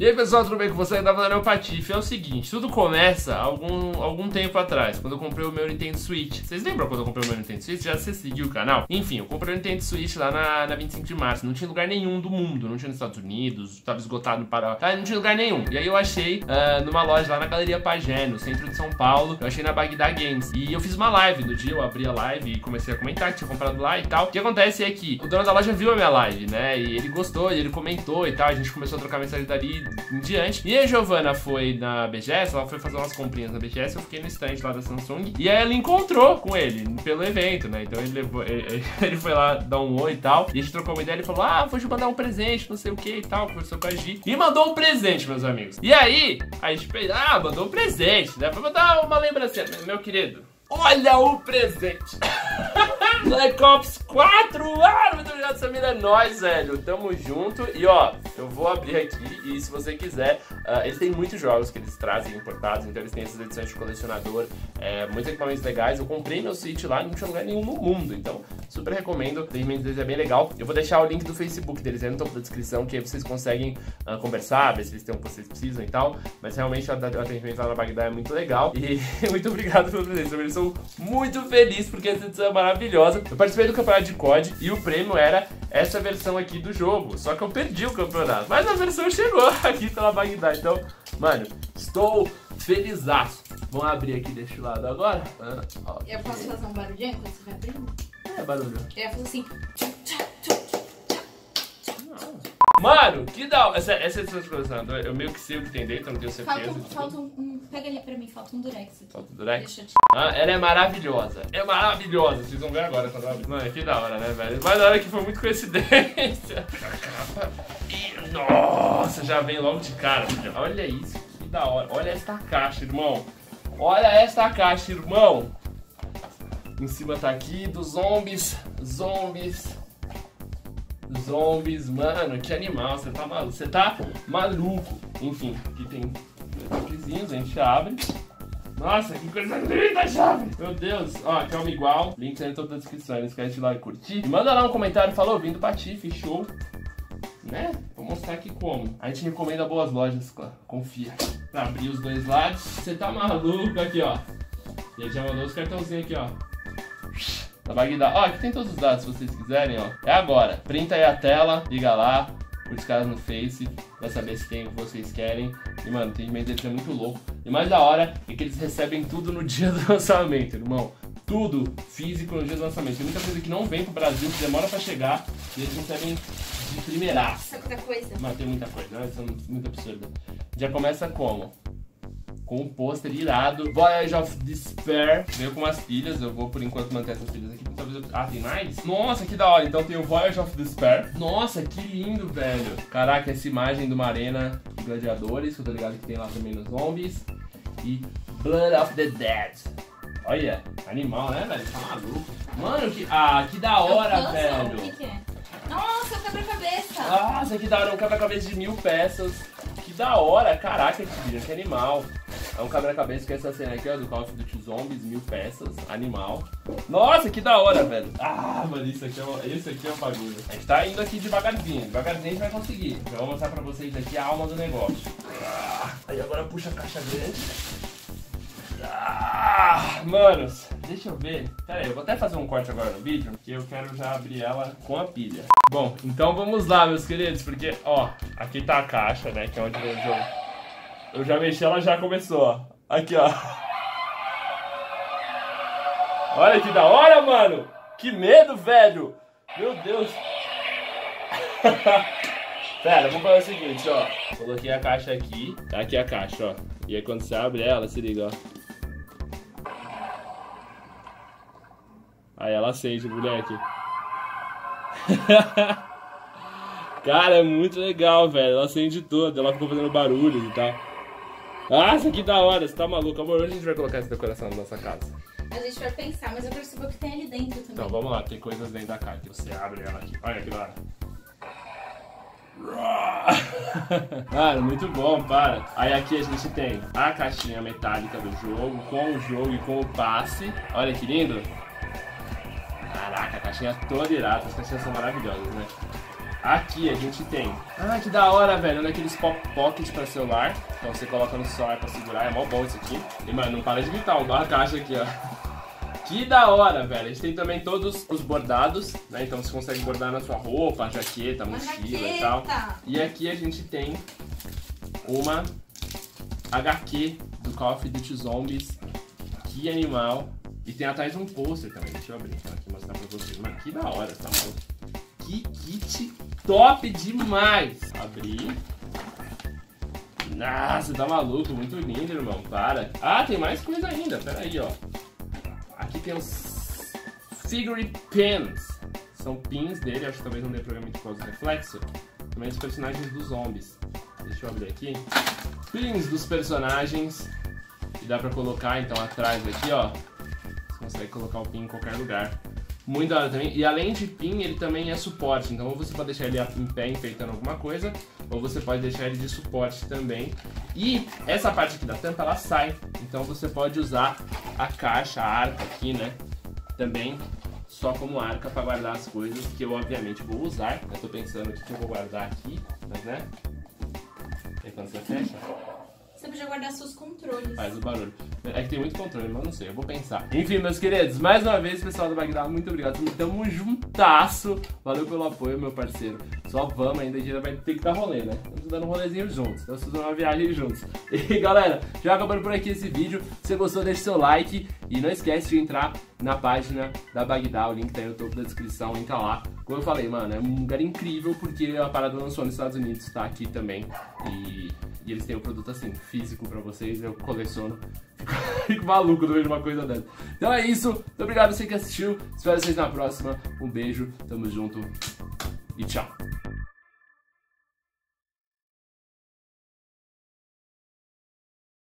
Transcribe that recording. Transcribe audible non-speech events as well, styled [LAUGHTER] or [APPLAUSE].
E aí pessoal, tudo bem com vocês? Da Valeu Patife. É o seguinte, tudo começa algum, algum tempo atrás, quando eu comprei o meu Nintendo Switch. Vocês lembram quando eu comprei o meu Nintendo Switch? Já você seguiu o canal? Enfim, eu comprei o Nintendo Switch lá na, na 25 de março. Não tinha lugar nenhum do mundo, não tinha nos Estados Unidos, tava esgotado no Pará. Ah, não tinha lugar nenhum. E aí eu achei uh, numa loja lá na Galeria Pagé, no centro de São Paulo. Eu achei na Bagdá Games. E eu fiz uma live no dia, eu abri a live e comecei a comentar que tinha comprado lá e tal. O que acontece é que o dono da loja viu a minha live, né? E ele gostou, e ele comentou e tal. A gente começou a trocar mensagem dali em diante. E a Giovana foi na BGS, ela foi fazer umas comprinhas na BGS, eu fiquei no stand lá da Samsung. E aí ela encontrou com ele pelo evento, né? Então ele levou. Ele, [LAUGHS] ele foi lá dar um oi e tal. E a gente trocou uma ideia, ele falou: Ah, vou te mandar um presente, não sei o que e tal. Conversou com a Gi. E mandou um presente, meus amigos. E aí, a gente fez, ah, mandou um presente, né? Vou mandar uma lembrança, meu querido. Olha o presente! [LAUGHS] Black Ops 4! Ah, muito obrigado, Samira. É nóis, velho. Tamo junto. E ó, eu vou abrir aqui e se você quiser, uh, eles têm muitos jogos que eles trazem importados, então eles têm essas edições de colecionador, é, muitos equipamentos legais. Eu comprei meu Switch lá, não tinha lugar nenhum no mundo, então super recomendo. O atendimento deles é bem legal. Eu vou deixar o link do Facebook deles aí no topo da descrição, que aí vocês conseguem uh, conversar, ver se eles têm o que vocês precisam e tal. Mas realmente o atendimento lá na Bagdá é muito legal. E [LAUGHS] muito obrigado pelo presente. Eles são muito feliz porque essa edição é maravilhosa. Eu participei do campeonato de COD e o prêmio era essa versão aqui do jogo. Só que eu perdi o campeonato. Mas a versão chegou [LAUGHS] aqui pela Bagdá. Então, mano, estou felizaço. Vamos abrir aqui deste lado agora. Ah, eu posso fazer um barulhinho quando você vai abrindo? É barulho. Eu faço assim. Mano, que da hora. Essa, essa edição de colecionador, eu meio que sei o que tem dentro, não tenho certeza. Falta, um, falta um, um, Pega ali pra mim, falta um durex. Falta um durex? Deixa eu te... Ah, ela é maravilhosa. É maravilhosa. Vocês vão ver agora ela abrir. Mano, que da hora, né, velho? Mas da hora que foi muito coincidência. [LAUGHS] E, nossa, já vem logo de cara. Olha isso, que da hora. Olha esta caixa, irmão. Olha esta caixa, irmão. Em cima tá aqui dos zombies. Zombies. Zombies, mano, que animal, você tá maluco, você tá maluco. Enfim, aqui tem toquezinhos, a gente abre. Nossa, que coisa linda, chave! Meu Deus, ó, aqui é igual, link tá em toda a descrição, não esquece de lá e curtir. E manda lá um comentário, falou, vindo Patife, show. Né? Vou mostrar aqui como. A gente recomenda boas lojas, confia. Pra abrir os dois lados, você tá maluco aqui, ó. E aí já mandou os cartãozinhos aqui, ó da Bagdá. Ó, aqui tem todos os dados se vocês quiserem, ó. É agora. Printa aí a tela, liga lá, curte os caras no Face, vai saber se tem o que vocês querem. E, mano, o atendimento deles é muito louco. E mais da hora é que eles recebem tudo no [LAUGHS] dia do lançamento, irmão. Tudo físico no dia do lançamento. Tem muita coisa que não vem pro Brasil, que demora pra chegar, e eles recebem de primeiraça. Muita coisa. Mas tem muita coisa, né? Isso é muito absurdo. Já começa como? Com um pôster irado. Voyage of Despair. Veio com umas pilhas. Eu vou por enquanto manter essas pilhas aqui. Talvez eu... Ah, tem mais? Nossa, que da hora. Então tem o Voyage of Despair. Nossa, que lindo, velho. Caraca, essa imagem de uma arena de gladiadores. Que eu tô ligado que tem lá também nos zombies. E Blood of the Dead. Olha, animal, né, velho? Tá maluco. Mano, que, ah, que da hora, velho. O que, que é? Nossa, quebra-cabeça. Nossa, que da hora. Um quebra-cabeça de mil peças. Que da hora. Caraca, que, que animal. É um quebra-cabeça que é essa cena aqui, ó, do Call of Duty Zombies, mil peças, animal. Nossa, que da hora, velho. Ah, mano, isso aqui é um, isso aqui é um bagulho. A gente tá indo aqui devagarzinho, devagarzinho a gente vai conseguir. Então, eu vou mostrar pra vocês aqui a alma do negócio. Ah, aí agora puxa a caixa grande. Ah, manos, deixa eu ver. Pera aí, eu vou até fazer um corte agora no vídeo, porque eu quero já abrir ela com a pilha. Bom, então vamos lá, meus queridos, porque, ó, aqui tá a caixa, né, que é onde vem o jogo. Eu já mexi, ela já começou, ó. Aqui, ó. Olha que da hora, mano. Que medo, velho. Meu Deus. [LAUGHS] Pera, vamos fazer o seguinte, ó. Coloquei a caixa aqui. Tá aqui a caixa, ó. E aí quando você abre ela, se liga, ó. Aí ela acende, moleque. [LAUGHS] Cara, é muito legal, velho. Ela acende toda, ela ficou fazendo barulho e tal. Isso aqui da hora, você tá maluco. Amor, onde a gente vai colocar essa decoração na nossa casa? A gente vai pensar, mas eu quero saber o que tem ali dentro também. Então, vamos lá, tem coisas dentro da caixa. Você abre ela aqui. Olha que da hora. [LAUGHS] Mano, muito bom, para. Aí aqui a gente tem a caixinha metálica do jogo, com o jogo e com o passe. Olha que lindo. Caraca, a caixinha toda irada. As caixinhas são maravilhosas, né? Aqui a gente tem. Ah, que da hora, velho. Olha aqueles pop pocket pra celular. Então você coloca no celular pra segurar. É mó bom isso aqui. E, mano, não para de gritar. Igual a caixa aqui, ó. [LAUGHS] Que da hora, velho. A gente tem também todos os bordados, né? Então você consegue bordar na sua roupa, jaqueta, mochila e tal. E aqui a gente tem uma HQ do Call of Duty Zombies. Que animal. E tem atrás um pôster também. Deixa eu abrir então aqui e mostrar pra vocês. Mas que da hora, tá maluco? Que kit top demais! Abri. Nossa, tá maluco, muito lindo, irmão. Para. Ah, tem mais coisa ainda. Pera aí, ó. Aqui tem os Figure Pins. São pins dele, acho que talvez não dê programa de causa reflexo. Também os personagens dos zombies. Deixa eu abrir aqui. Pins dos personagens. E dá pra colocar então atrás aqui, ó. Você consegue colocar o pin em qualquer lugar. Muito da hora também. E além de pin, ele também é suporte. Então ou você pode deixar ele em pé enfeitando alguma coisa, ou você pode deixar ele de suporte também. E essa parte aqui da tampa, ela sai. Então você pode usar a caixa, a arca aqui, né? Também só como arca para guardar as coisas que eu obviamente vou usar. Eu tô pensando o que eu vou guardar aqui, mas né? E quando você fecha, Você podia guardar seus controles. faz o barulho. É que tem muito controle, mas não sei, eu vou pensar. Enfim, meus queridos, mais uma vez, pessoal do Bagdad, muito obrigado. Tamo juntasso. Valeu pelo apoio, meu parceiro. Só vamos ainda, a gente vai ter que dar rolê, né? Estamos dando um rolezinho juntos. Estamos fazendo uma viagem juntos. [LAUGHS] E galera, já acabando por aqui esse vídeo. Se você gostou, deixa seu like. E não esquece de entrar na página da Bagdá. O link tá aí no topo da descrição, entra lá. Como eu falei, mano, é um lugar incrível porque a parada lançou nos Estados Unidos, tá aqui também. E, e eles têm o produto assim, físico pra vocês. Eu coleciono. [LAUGHS] Fico maluco meio de uma coisa dessa. Então é isso. Muito obrigado a você que assistiu. Espero vocês na próxima. Um beijo, tamo junto e tchau.